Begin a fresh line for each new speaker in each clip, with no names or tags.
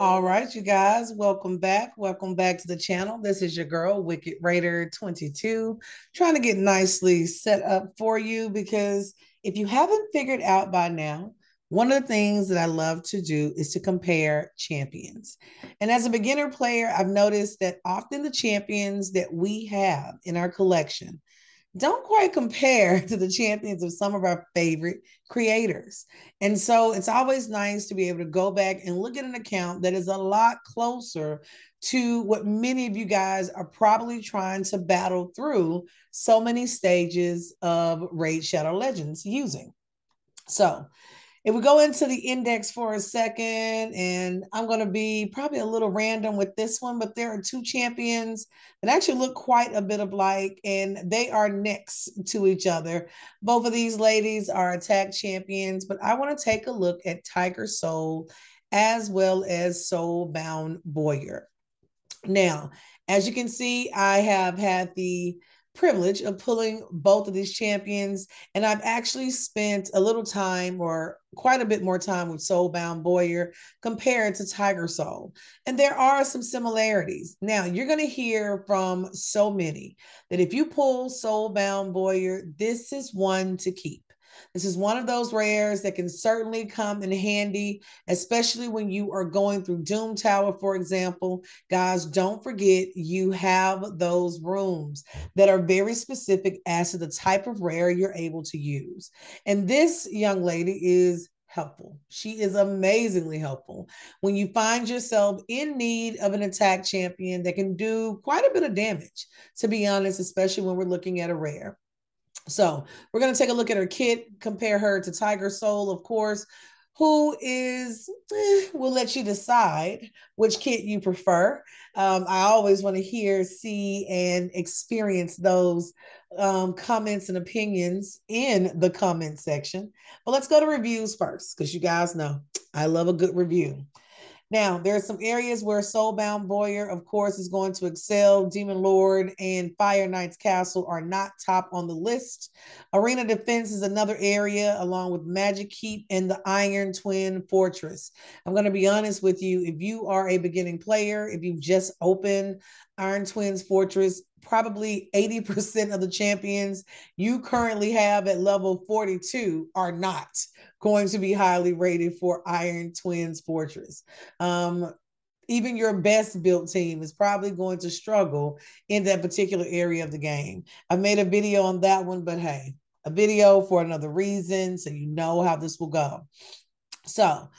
All right, you guys, welcome back. Welcome back to the channel. This is your girl, Wicked Raider 22, trying to get nicely set up for you because if you haven't figured out by now, one of the things that I love to do is to compare champions. And as a beginner player, I've noticed that often the champions that we have in our collection don't quite compare to the champions of some of our favorite creators. And so it's always nice to be able to go back and look at an account that is a lot closer to what many of you guys are probably trying to battle through so many stages of Raid Shadow Legends using. So if we go into the index for a second, and I'm going to be probably a little random with this one, but there are two champions that actually look quite a bit of alike, and they are next to each other. Both of these ladies are attack champions, but I want to take a look at Tiger Soul as well as Soulbound Bowyer. Now, as you can see, I have had the privilege of pulling both of these champions. And I've actually spent a little time or quite a bit more time with Soulbound Bowyer compared to Tiger Soul. And there are some similarities. Now, you're going to hear from so many that if you pull Soulbound Bowyer, this is one to keep. This is one of those rares that can certainly come in handy, especially when you are going through Doom Tower, for example. Guys, don't forget you have those rooms that are very specific as to the type of rare you're able to use. And this young lady is helpful. She is amazingly helpful when you find yourself in need of an attack champion that can do quite a bit of damage, to be honest, especially when we're looking at a rare. So we're going to take a look at her kit, compare her to Tiger Soul, of course, who is, eh, we'll let you decide which kit you prefer. Um, I always want to hear, see, and experience those um, comments and opinions in the comment section. But let's go to reviews first, because you guys know I love a good review. Now, there are some areas where Soulbound Bowyer, of course, is going to excel. Demon Lord and Fire Knight's Castle are not top on the list. Arena Defense is another area, along with Magic Keep and the Iron Twin Fortress. I'm going to be honest with you. If you are a beginning player, if you've just opened Iron Twins Fortress, probably 80% of the champions you currently have at level 42 are not going to be highly rated for Iron Twins Fortress. Um, even your best built team is probably going to struggle in that particular area of the game. I made a video on that one, but hey, a video for another reason so you know how this will go. So,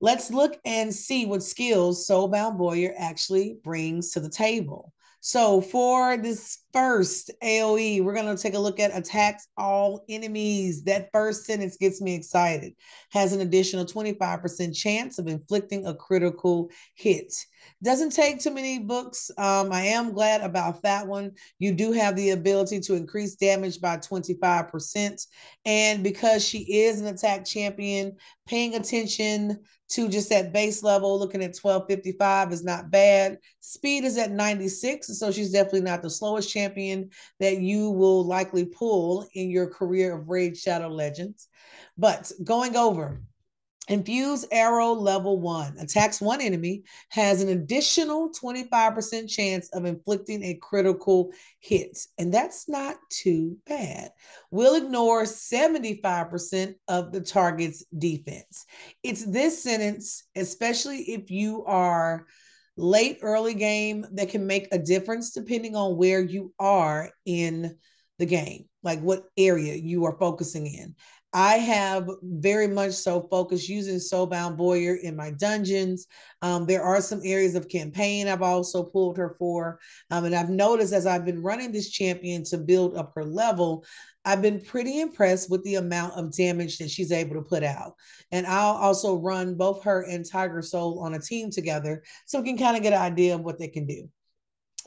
let's look and see what skills Soulbound Bowyer actually brings to the table. So for this first AoE, we're going to take a look at attacks all enemies. That first sentence gets me excited. Has an additional 25% chance of inflicting a critical hit. Doesn't take too many books. Um, I am glad about that one. You do have the ability to increase damage by 25%. And because she is an attack champion, paying attention to just that base level, looking at 1255 is not bad. Speed is at 96, so she's definitely not the slowest champion that you will likely pull in your career of Raid Shadow Legends. But going over Infuse arrow level one attacks one enemy, has an additional 25% chance of inflicting a critical hit. And that's not too bad. Will ignore 75% of the target's defense. It's this sentence, especially if you are late early game, that can make a difference depending on where you are in the game, like what area you are focusing in. I have very much so focused using Soulbound Bowyer in my dungeons. Um, there are some areas of campaign I've also pulled her for. Um, and I've noticed as I've been running this champion to build up her level, I've been pretty impressed with the amount of damage that she's able to put out. And I'll also run both her and Tiger Soul on a team together so we can kind of get an idea of what they can do.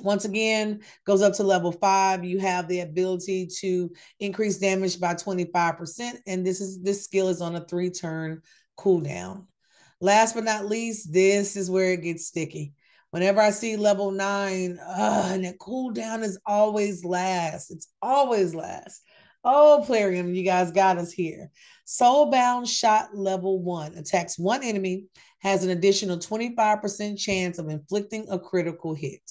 Once again, goes up to level five. You have the ability to increase damage by 25%. And this is this skill is on a three turn cooldown. Last but not least, this is where it gets sticky. Whenever I see level nine, uh, and that cooldown is always last. It's always last. Oh, Plarium, you guys got us here. Soulbound shot level one attacks one enemy, has an additional 25% chance of inflicting a critical hit.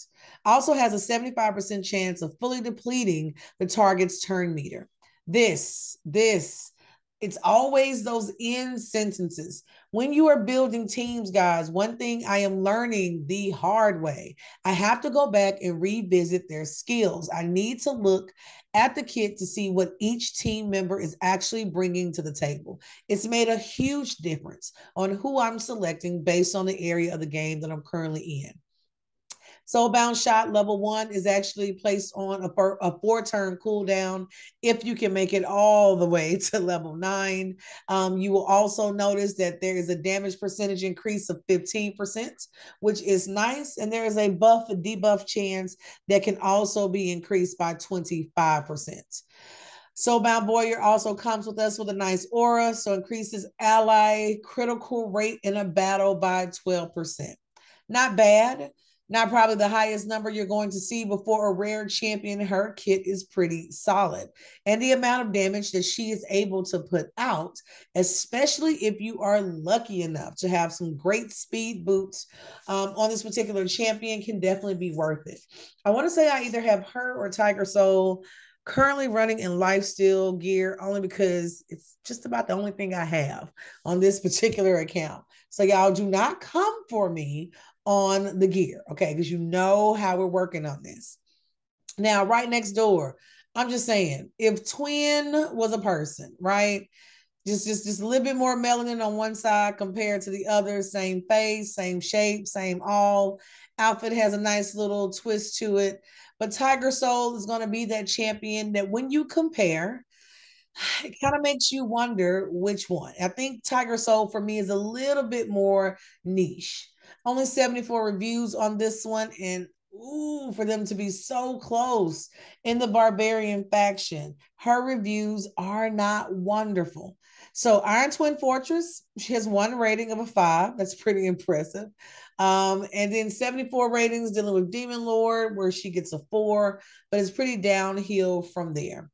Also has a 75% chance of fully depleting the target's turn meter. This, this, it's always those end sentences. When you are building teams, guys, one thing I am learning the hard way, I have to go back and revisit their skills. I need to look at the kit to see what each team member is actually bringing to the table. It's made a huge difference on who I'm selecting based on the area of the game that I'm currently in. Soulbound shot level one is actually placed on a, four, a four turn cooldown if you can make it all the way to level nine. Um, you will also notice that there is a damage percentage increase of 15%, which is nice. And there is a buff, debuff chance that can also be increased by 25%. Soulbound Warrior also comes with us with a nice aura, so increases ally critical rate in a battle by 12%. Not bad. Not probably the highest number you're going to see before a rare champion. Her kit is pretty solid. And the amount of damage that she is able to put out, especially if you are lucky enough to have some great speed boots um, on this particular champion, can definitely be worth it. I want to say I either have her or Tiger Soul currently running in lifesteal gear only because it's just about the only thing I have on this particular account. So y'all do not come for me on the gear, okay? Because you know how we're working on this. Now, right next door, I'm just saying, if twin was a person, right? Just, just, just a little bit more melanin on one side compared to the other, same face, same shape, same all. Outfit has a nice little twist to it. But Tiger Soul is going to be that champion that when you compare, it kind of makes you wonder which one. I think Tiger Soul for me is a little bit more niche. Only 74 reviews on this one. And ooh, for them to be so close in the barbarian faction. Her reviews are not wonderful. So Iron Twin Fortress, she has one rating of a five. That's pretty impressive. Um, and then 74 ratings dealing with Demon Lord, where she gets a four, but it's pretty downhill from there.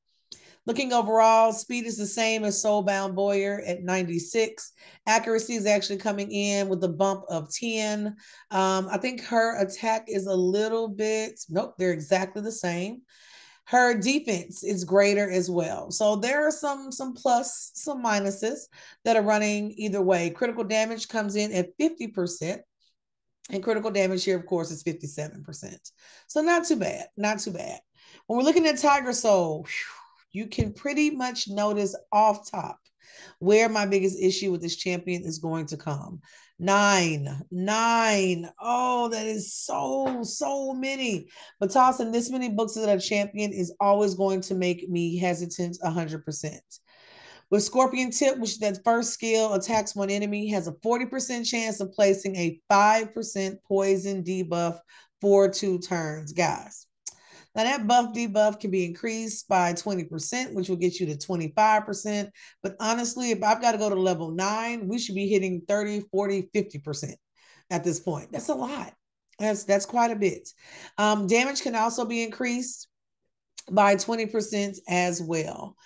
Looking overall, speed is the same as Soulbound Bowyer at 96. Accuracy is actually coming in with a bump of 10. Um, I think her attack is a little bit, nope, they're exactly the same. Her defense is greater as well. So there are some some plus, some minuses that are running either way. Critical damage comes in at 50%. And critical damage here, of course, is 57%. So not too bad. Not too bad. When we're looking at Tiger Soul, whew, you can pretty much notice off top where my biggest issue with this champion is going to come. Nine, nine. Oh, that is so, so many. But tossing this many books as a champion is always going to make me hesitant 100%. With Scorpion Tip, which that first skill, attacks one enemy, has a 40% chance of placing a 5% poison debuff for two turns. Guys, now that buff debuff can be increased by 20%, which will get you to 25%. But honestly, if I've got to go to level nine, we should be hitting 30, 40, 50% at this point. That's a lot. That's that's quite a bit. Um, damage can also be increased by 20% as well.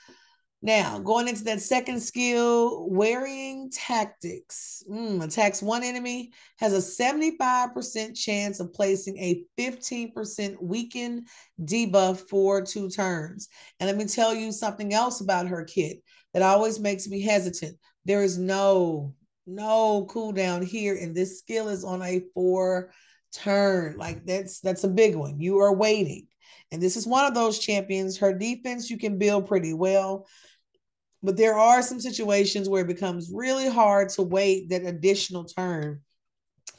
Now, going into that second skill, wearying tactics mm, attacks one enemy, has a 75% chance of placing a 15% weaken debuff for two turns. And let me tell you something else about her kit that always makes me hesitant. There is no, no cooldown here, and this skill is on a four turn. Like that's that's a big one. You are waiting. And this is one of those champions. Her defense you can build pretty well. But there are some situations where it becomes really hard to wait that additional turn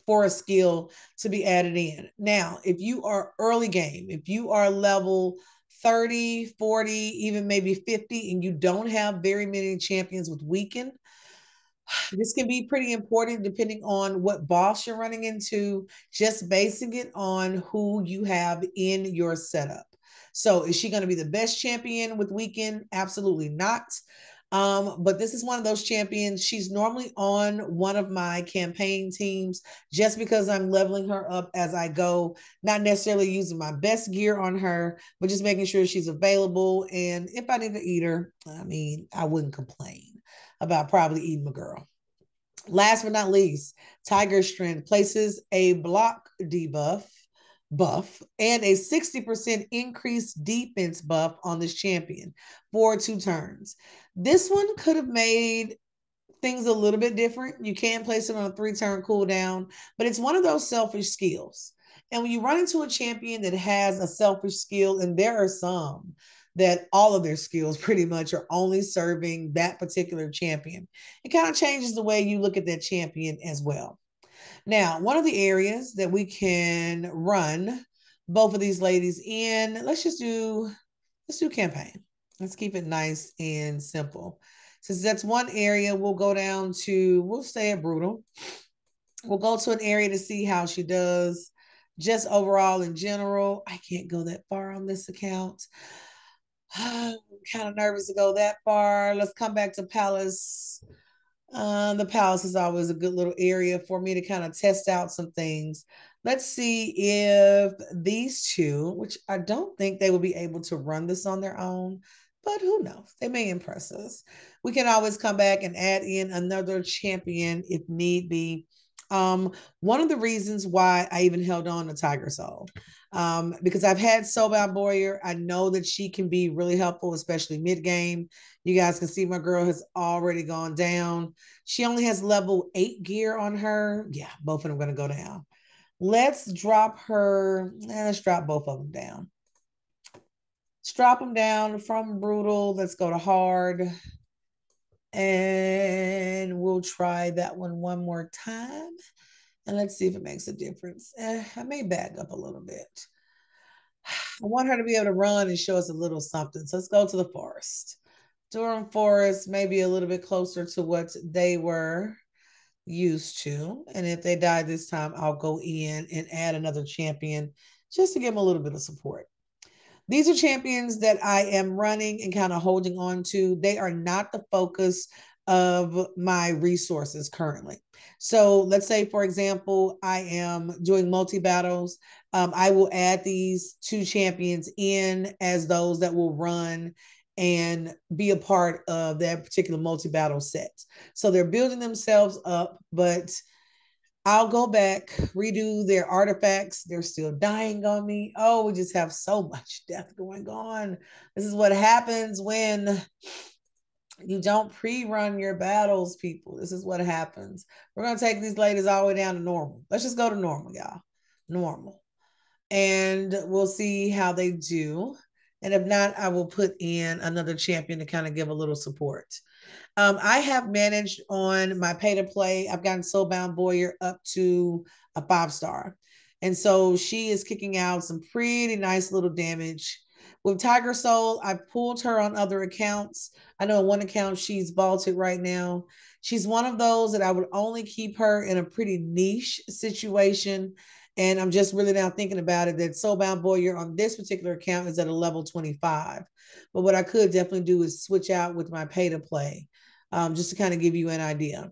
for a skill to be added in. Now, if you are early game, if you are level 30, 40, even maybe 50, and you don't have very many champions with weaken, this can be pretty important depending on what boss you're running into, just basing it on who you have in your setup. So, is she going to be the best champion with weaken? Absolutely not. Um, but this is one of those champions. She's normally on one of my campaign teams just because I'm leveling her up as I go, not necessarily using my best gear on her, but just making sure she's available. And if I need to eat her, I mean, I wouldn't complain about probably eating a girl. Last but not least, Tiger Strength places a block debuff buff and a 60% increased defense buff on this champion for two turns. This one could have made things a little bit different. You can place it on a three turn cooldown, but it's one of those selfish skills. And when you run into a champion that has a selfish skill, and there are some that all of their skills pretty much are only serving that particular champion, it kind of changes the way you look at that champion as well. Now, one of the areas that we can run both of these ladies in, let's just do, let's do campaign. Let's keep it nice and simple. Since that's one area, we'll go down to, we'll stay at Brutal. We'll go to an area to see how she does just overall in general. I can't go that far on this account. I'm kind of nervous to go that far. Let's come back to Palace. Uh, the Palace is always a good little area for me to kind of test out some things. Let's see if these two, which I don't think they will be able to run this on their own, but who knows? They may impress us. We can always come back and add in another champion if need be. Um, one of the reasons why I even held on to Tiger Soul, um, because I've had Soulbound Bowyer. I know that she can be really helpful, especially mid game. You guys can see my girl has already gone down. She only has level eight gear on her. Yeah, both of them going to go down. Let's drop her. Eh, let's drop both of them down. Let's drop them down from brutal. Let's go to hard. And we'll try that one one more time. And let's see if it makes a difference. Eh, I may back up a little bit. I want her to be able to run and show us a little something. So let's go to the forest. Durham Forest, maybe a little bit closer to what they were used to. And if they die this time, I'll go in and add another champion just to give them a little bit of support. These are champions that I am running and kind of holding on to. They are not the focus of my resources currently. So let's say, for example, I am doing multi battles. Um, I will add these two champions in as those that will run and be a part of that particular multi battle set. So they're building themselves up, but I'll go back, redo their artifacts. They're still dying on me. Oh, we just have so much death going on. This is what happens when you don't pre-run your battles, people. This is what happens. We're gonna take these ladies all the way down to normal. Let's just go to normal, y'all. Normal. And we'll see how they do. And if not, I will put in another champion to kind of give a little support. Um, I have managed on my pay to play. I've gotten Soulbound Warrior up to a five star. And so she is kicking out some pretty nice little damage. With Tiger Soul, I pulled her on other accounts. I know one account she's vaulted right now. She's one of those that I would only keep her in a pretty niche situation. And I'm just really now thinking about it that Soulbound Warrior on this particular account is at a level 25. But what I could definitely do is switch out with my pay to play um, just to kind of give you an idea.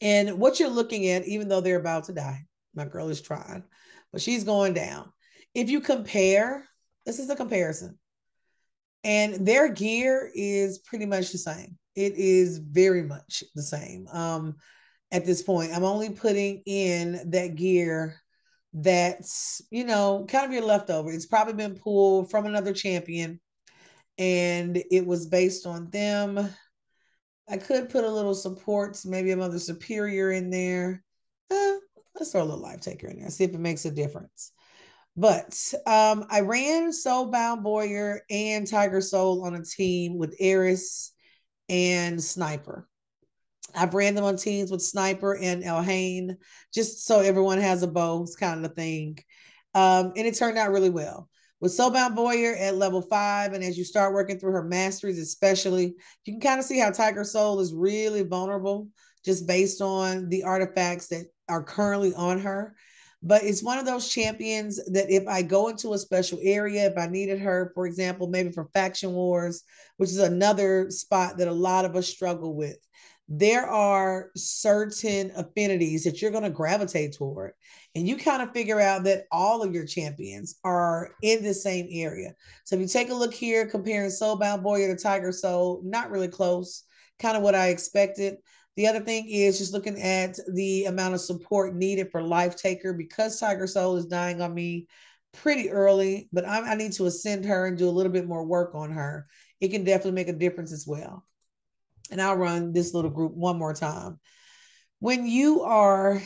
And what you're looking at, even though they're about to die, my girl is trying, but she's going down. If you compare, this is a comparison, and their gear is pretty much the same. It is very much the same. Um, at this point, I'm only putting in that gear that's you know kind of your leftover. It's probably been pulled from another champion, and it was based on them I could put a little supports, maybe a mother superior in there. Uh, let's throw a little life taker in there, see if it makes a difference. But um, I ran Soulbound Bowyer and Tiger Soul on a team with Eris and Sniper. I've ran them on teams with Sniper and Elhain, just so everyone has a bow. Kind of thing. Um, and it turned out really well. With Soulbound Bowyer at level five, and as you start working through her masteries, especially, you can kind of see how Tiger Soul is really vulnerable just based on the artifacts that are currently on her. But it's one of those champions that if I go into a special area, if I needed her, for example, maybe for Faction Wars, which is another spot that a lot of us struggle with, there are certain affinities that you're going to gravitate toward. And you kind of figure out that all of your champions are in the same area. So if you take a look here, comparing Soulbound Warrior to Tiger Soul, not really close, kind of what I expected. The other thing is just looking at the amount of support needed for Life Taker because Tiger Soul is dying on me pretty early, but I, I need to ascend her and do a little bit more work on her. It can definitely make a difference as well. And I'll run this little group one more time. When you are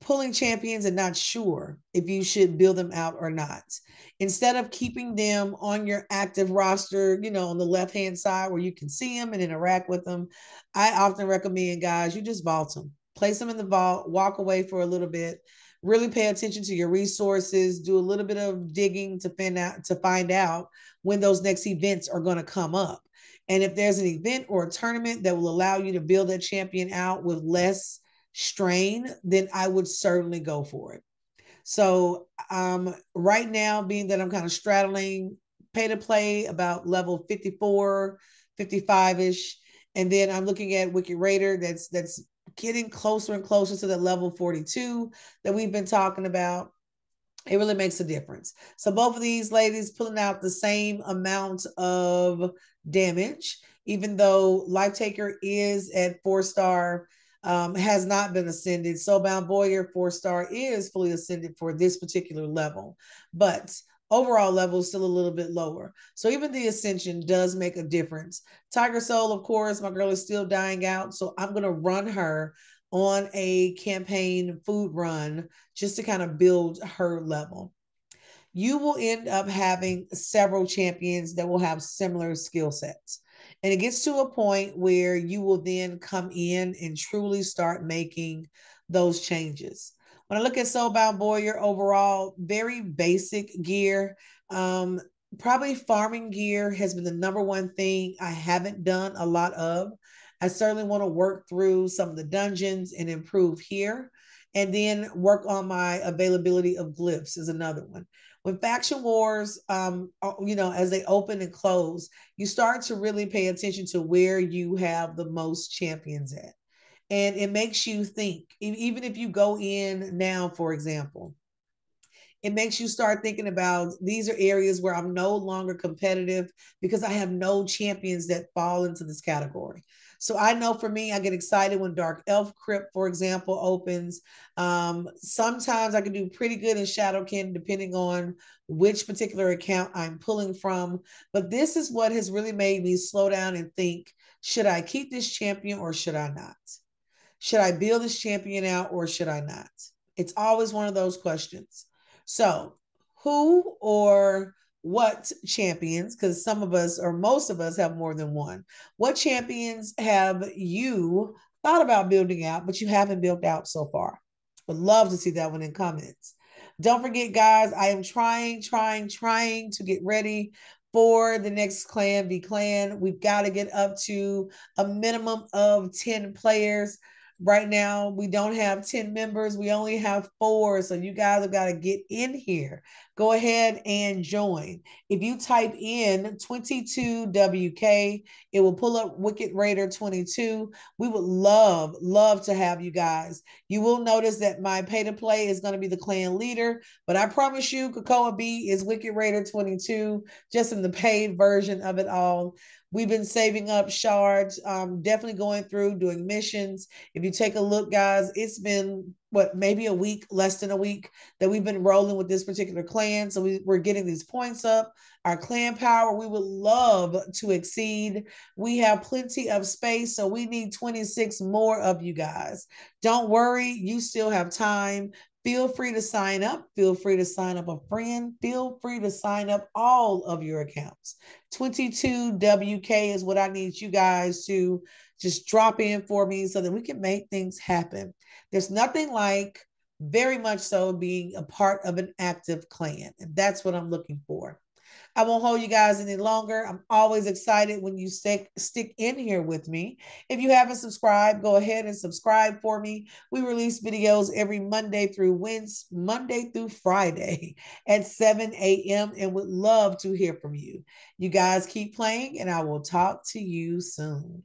pulling champions and not sure if you should build them out or not. Instead of keeping them on your active roster, you know, on the left hand side where you can see them and interact with them, I often recommend guys, you just vault them, place them in the vault, walk away for a little bit, really pay attention to your resources, do a little bit of digging to find out to find out when those next events are going to come up. And if there's an event or a tournament that will allow you to build that champion out with less strain, then I would certainly go for it. So um, right now, being that I'm kind of straddling pay to play about level 54, 55-ish, and then I'm looking at Wicked Raider that's that's getting closer and closer to the level 42 that we've been talking about. It really makes a difference. So both of these ladies pulling out the same amount of damage, even though Life Taker is at four star um, has not been ascended. So Soulbound Warrior four star is fully ascended for this particular level, but overall level is still a little bit lower. So even the ascension does make a difference. Tiger Soul, of course, my girl is still dying out, so I'm gonna run her on a campaign food run just to kind of build her level. You will end up having several champions that will have similar skill sets. And it gets to a point where you will then come in and truly start making those changes. When I look at Soulbound Warrior overall, very basic gear. Um, probably farming gear has been the number one thing I haven't done a lot of. I certainly want to work through some of the dungeons and improve here. And then work on my availability of glyphs is another one when faction wars um you know as they open and close you start to really pay attention to where you have the most champions at and it makes you think even if you go in now for example it makes you start thinking about these are areas where I'm no longer competitive because I have no champions that fall into this category. So I know for me, I get excited when Dark Elf Crypt, for example, opens. Um, sometimes I can do pretty good in Shadowkin, depending on which particular account I'm pulling from. But this is what has really made me slow down and think should I keep this champion or should I not? Should I build this champion out or should I not? It's always one of those questions. So, who or what champions, because some of us or most of us have more than one, what champions have you thought about building out, but you haven't built out so far? Would love to see that one in comments. Don't forget, guys, I am trying, trying, trying to get ready for the next clan v clan. We've got to get up to a minimum of 10 players. Right now, we don't have 10 members. We only have four. So you guys have got to get in here. Go ahead and join. If you type in 22WK, it will pull up Wicked Raider 22. We would love, love to have you guys. You will notice that my pay to play is going to be the clan leader, but I promise you, Cocoa B is Wicked Raider 22, just in the paid version of it all. We've been saving up shards, um, definitely going through doing missions. If you take a look, guys, it's been what maybe a week, less than a week that we've been rolling with this particular clan. So we, we're getting these points up. Our clan power, we would love to exceed. We have plenty of space, so we need 26 more of you guys. Don't worry, you still have time. Feel free to sign up. Feel free to sign up a friend. Feel free to sign up all of your accounts. 22WK is what I need you guys to just drop in for me so that we can make things happen. There's nothing like very much so being a part of an active clan. And that's what I'm looking for. I won't hold you guys any longer. I'm always excited when you stick stick in here with me. If you haven't subscribed, go ahead and subscribe for me. We release videos every Monday through Wednesday, Monday through Friday at 7 a.m. and would love to hear from you. You guys keep playing, and I will talk to you soon.